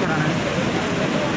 कराना है।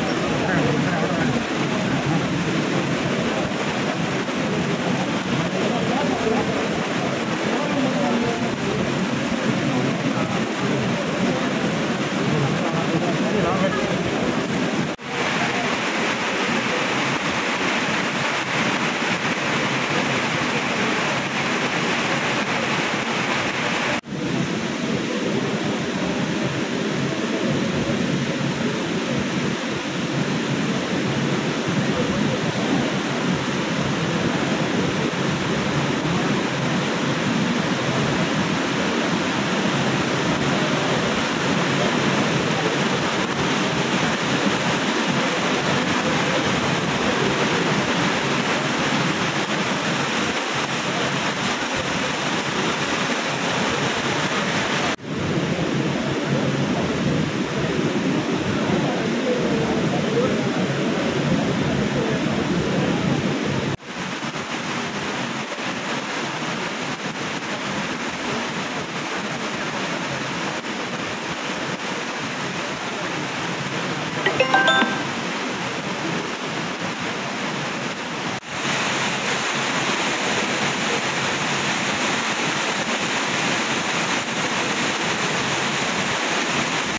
Bye.